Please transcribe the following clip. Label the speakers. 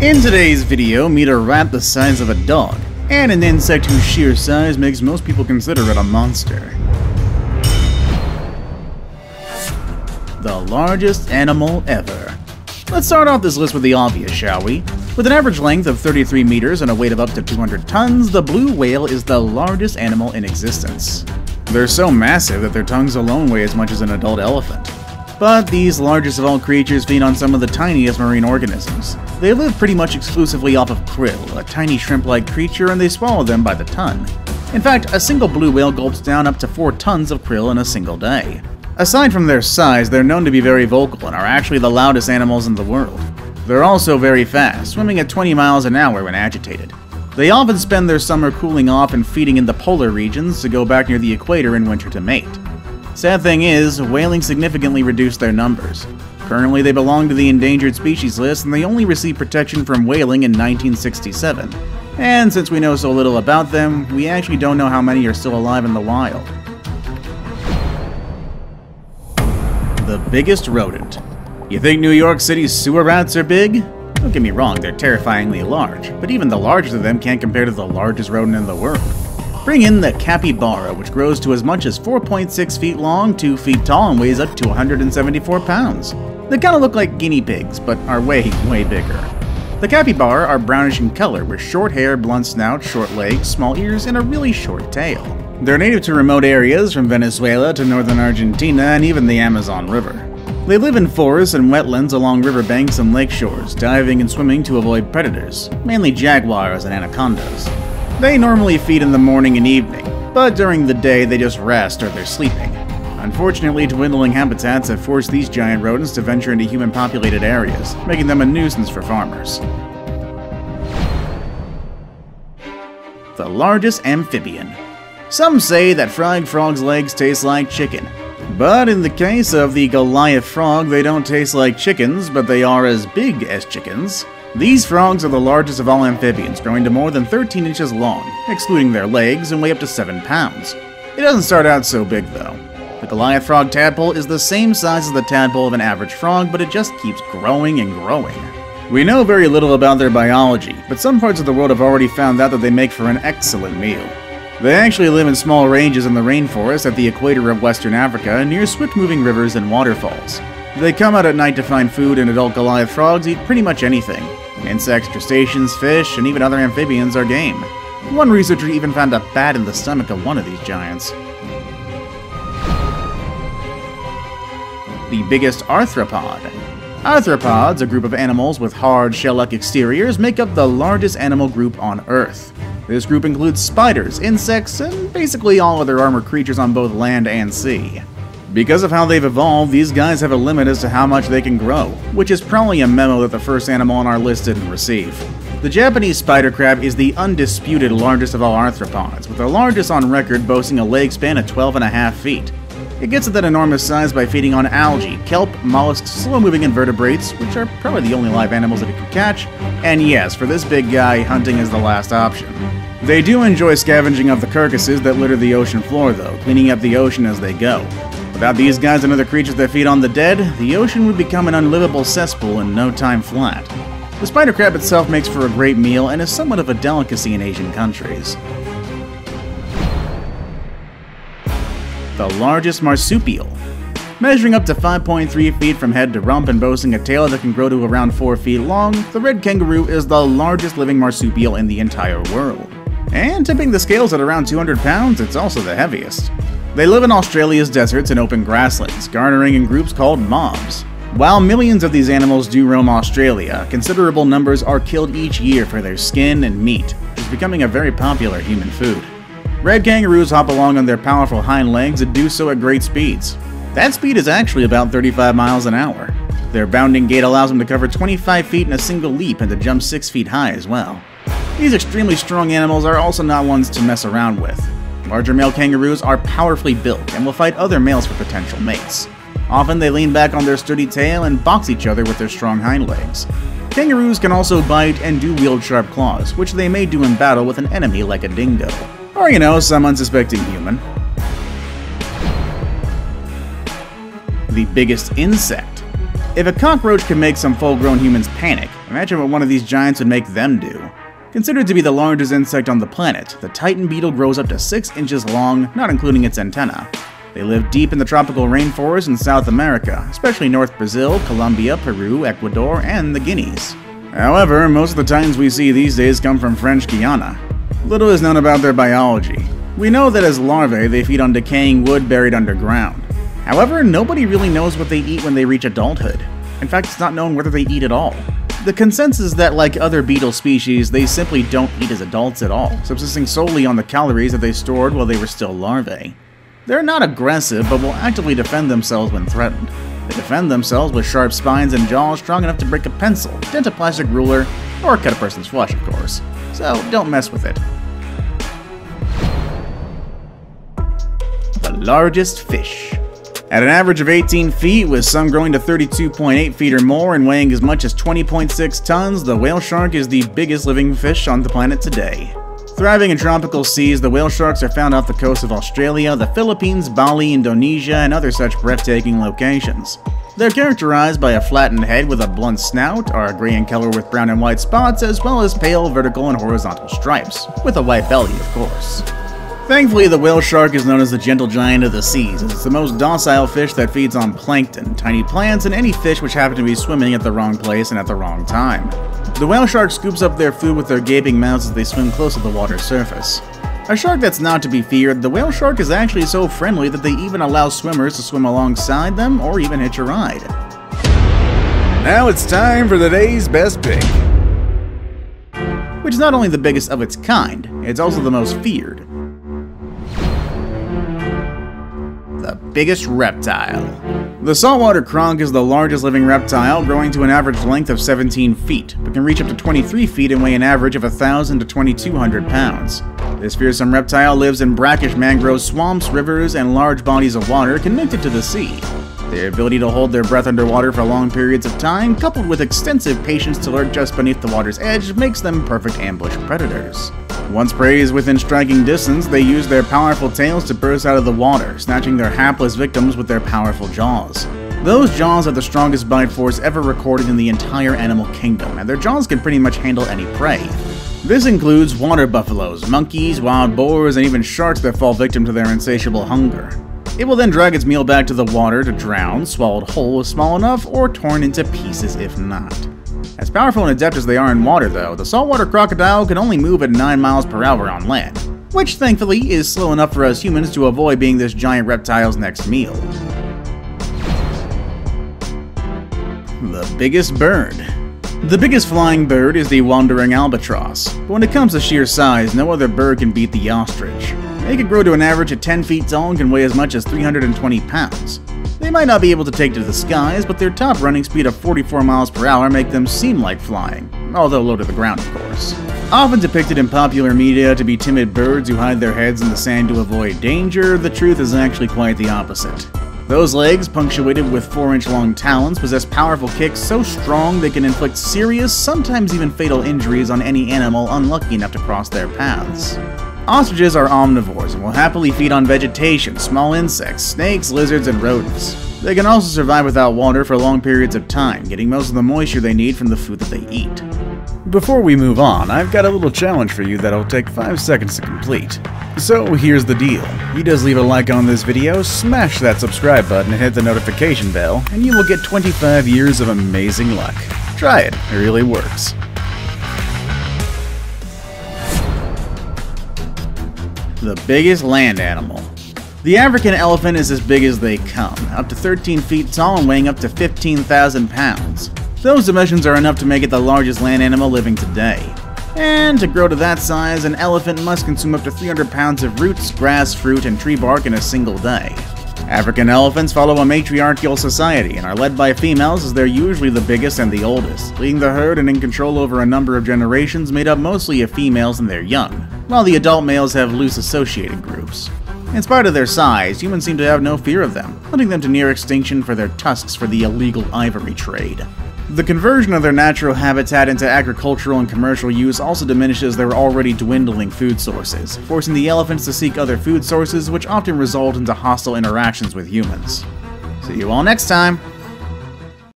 Speaker 1: In today's video, meet a rat the size of a dog, and an insect whose sheer size makes most people consider it a monster. The largest animal ever. Let's start off this list with the obvious, shall we? With an average length of 33 meters and a weight of up to 200 tons, the blue whale is the largest animal in existence. They're so massive that their tongues alone weigh as much as an adult elephant. But these largest of all creatures feed on some of the tiniest marine organisms. They live pretty much exclusively off of krill, a tiny shrimp-like creature, and they swallow them by the ton. In fact, a single blue whale gulps down up to 4 tons of krill in a single day. Aside from their size, they're known to be very vocal and are actually the loudest animals in the world. They're also very fast, swimming at 20 miles an hour when agitated. They often spend their summer cooling off and feeding in the polar regions to go back near the equator in winter to mate. Sad thing is, whaling significantly reduced their numbers. Currently, they belong to the endangered species list and they only received protection from whaling in 1967. And since we know so little about them, we actually don't know how many are still alive in the wild. The biggest rodent. You think New York City's sewer rats are big? Don't get me wrong, they're terrifyingly large, but even the largest of them can't compare to the largest rodent in the world. Bring in the capybara, which grows to as much as 4.6 feet long, 2 feet tall, and weighs up to 174 pounds. They kind of look like guinea pigs, but are way, way bigger. The capybara are brownish in color, with short hair, blunt snout, short legs, small ears, and a really short tail. They're native to remote areas from Venezuela to northern Argentina and even the Amazon River. They live in forests and wetlands along riverbanks and lake shores, diving and swimming to avoid predators, mainly jaguars and anacondas. They normally feed in the morning and evening, but during the day they just rest or they're sleeping. Unfortunately, dwindling habitats have forced these giant rodents to venture into human populated areas, making them a nuisance for farmers. The largest amphibian. Some say that fried frog's legs taste like chicken. But in the case of the Goliath frog, they don't taste like chickens, but they are as big as chickens. These frogs are the largest of all amphibians, growing to more than 13 inches long, excluding their legs, and weigh up to 7 pounds. It doesn't start out so big, though. The Goliath frog tadpole is the same size as the tadpole of an average frog, but it just keeps growing and growing. We know very little about their biology, but some parts of the world have already found out that they make for an excellent meal. They actually live in small ranges in the rainforest at the equator of western Africa near swift-moving rivers and waterfalls. They come out at night to find food and adult Goliath frogs eat pretty much anything. Insects, crustaceans, fish, and even other amphibians are game. One researcher even found a bat in the stomach of one of these giants. The biggest arthropod. Arthropods, a group of animals with hard shell-like exteriors, make up the largest animal group on Earth. This group includes spiders, insects, and basically all other armored creatures on both land and sea. Because of how they've evolved, these guys have a limit as to how much they can grow, which is probably a memo that the first animal on our list didn't receive. The Japanese spider crab is the undisputed largest of all arthropods, with the largest on record boasting a leg span of 12.5 feet. It gets to that enormous size by feeding on algae, kelp, mollusks, slow-moving invertebrates, which are probably the only live animals that it can catch, and yes, for this big guy, hunting is the last option. They do enjoy scavenging of the carcasses that litter the ocean floor, though, cleaning up the ocean as they go. Without these guys and other creatures that feed on the dead, the ocean would become an unlivable cesspool in no time flat. The spider crab itself makes for a great meal and is somewhat of a delicacy in Asian countries. The largest marsupial. Measuring up to 5.3 feet from head to rump and boasting a tail that can grow to around 4 feet long, the red kangaroo is the largest living marsupial in the entire world. And tipping the scales at around 200 pounds, it's also the heaviest. They live in Australia's deserts and open grasslands, garnering in groups called mobs. While millions of these animals do roam Australia, considerable numbers are killed each year for their skin and meat, which is becoming a very popular human food. Red kangaroos hop along on their powerful hind legs and do so at great speeds. That speed is actually about 35 miles an hour. Their bounding gait allows them to cover 25 feet in a single leap and to jump 6 feet high as well. These extremely strong animals are also not ones to mess around with. Larger male kangaroos are powerfully built and will fight other males for potential mates. Often they lean back on their sturdy tail and box each other with their strong hind legs. Kangaroos can also bite and do wield sharp claws, which they may do in battle with an enemy like a dingo. Or, you know, some unsuspecting human. The biggest insect. If a cockroach can make some full grown humans panic, Imagine what one of these giants would make them do. Considered to be the largest insect on the planet, the titan beetle grows up to 6 inches long, not including its antenna. They live deep in the tropical rainforest in South America, especially North Brazil, Colombia, Peru, Ecuador, and the Guineas. However, most of the titans we see these days come from French Guiana. Little is known about their biology. We know that as larvae, they feed on decaying wood buried underground. However, nobody really knows what they eat when they reach adulthood. In fact, it's not known whether they eat at all. The consensus is that, like other beetle species, they simply don't eat as adults at all, subsisting solely on the calories that they stored while they were still larvae. They're not aggressive, but will actively defend themselves when threatened. They defend themselves with sharp spines and jaws strong enough to break a pencil, dent a plastic ruler, or cut a person's flesh, of course. So don't mess with it. The largest fish. At an average of 18 feet, with some growing to 32.8 feet or more and weighing as much as 20.6 tons, the whale shark is the biggest living fish on the planet today. Thriving in tropical seas, the whale sharks are found off the coast of Australia, the Philippines, Bali, Indonesia, and other such breathtaking locations. They're characterized by a flattened head with a blunt snout, are gray in color with brown and white spots, as well as pale vertical and horizontal stripes, with a white belly, of course. Thankfully, the whale shark is known as the gentle giant of the seas, as it's the most docile fish that feeds on plankton, tiny plants, and any fish which happen to be swimming at the wrong place and at the wrong time. The whale shark scoops up their food with their gaping mouths as they swim close to the water's surface. A shark that's not to be feared, the whale shark is actually so friendly that they even allow swimmers to swim alongside them or even hitch a ride.
Speaker 2: Now it's time for the day's best pick.
Speaker 1: Which is not only the biggest of its kind, it's also the most feared. Biggest reptile. The saltwater croc is the largest living reptile, growing to an average length of 17 feet, but can reach up to 23 feet and weigh an average of 1,000 to 2,200 pounds. This fearsome reptile lives in brackish mangrove swamps, rivers, and large bodies of water connected to the sea. Their ability to hold their breath underwater for long periods of time, coupled with extensive patience to lurk just beneath the water's edge, makes them perfect ambush predators. Once prey is within striking distance, they use their powerful tails to burst out of the water, snatching their hapless victims with their powerful jaws. Those jaws are the strongest bite force ever recorded in the entire animal kingdom, and their jaws can pretty much handle any prey. This includes water buffaloes, monkeys, wild boars, and even sharks that fall victim to their insatiable hunger. It will then drag its meal back to the water to drown, swallowed whole if small enough, or torn into pieces if not. As powerful and adept as they are in water, though, the saltwater crocodile can only move at 9 miles per hour on land, which thankfully is slow enough for us humans to avoid being this giant reptile's next meal. The biggest bird. The biggest flying bird is the wandering albatross, but when it comes to sheer size, no other bird can beat the ostrich. They can grow to an average of 10 feet tall and can weigh as much as 320 pounds. They might not be able to take to the skies, but their top running speed of 44 miles per hour make them seem like flying, although low to the ground, of course. Often depicted in popular media to be timid birds who hide their heads in the sand to avoid danger, the truth is actually quite the opposite. Those legs, punctuated with 4 inch long talons, possess powerful kicks so strong they can inflict serious, sometimes even fatal injuries on any animal unlucky enough to cross their paths. Ostriches are omnivores and will happily feed on vegetation, small insects, snakes, lizards, and rodents. They can also survive without water for long periods of time, getting most of the moisture they need from the food that they eat.
Speaker 2: Before we move on, I've got a little challenge for you that'll take 5 seconds to complete. So here's the deal. You just leave a like on this video, smash that subscribe button and hit the notification bell, and you will get 25 years of amazing luck. Try it, it really works.
Speaker 1: The biggest land animal. The African elephant is as big as they come, up to 13 feet tall and weighing up to 15,000 pounds. Those dimensions are enough to make it the largest land animal living today. And to grow to that size, an elephant must consume up to 300 pounds of roots, grass, fruit, and tree bark in a single day. African elephants follow a matriarchal society and are led by females as they're usually the biggest and the oldest, leading the herd and in control over a number of generations made up mostly of females and their young, while the adult males have loose associated groups. In spite of their size, humans seem to have no fear of them, hunting them to near extinction for their tusks for the illegal ivory trade. The conversion of their natural habitat into agricultural and commercial use also diminishes their already dwindling food sources, forcing the elephants to seek other food sources which often result into hostile interactions with humans. See you all next time!